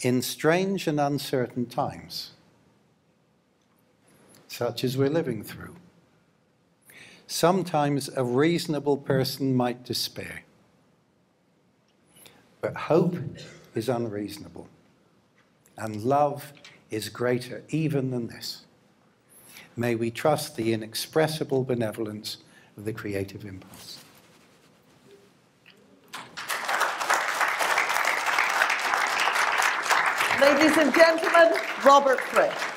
in strange and uncertain times, such as we're living through. Sometimes a reasonable person might despair, but hope is unreasonable, and love is greater even than this. May we trust the inexpressible benevolence of the creative impulse. Ladies and gentlemen, Robert Fripp.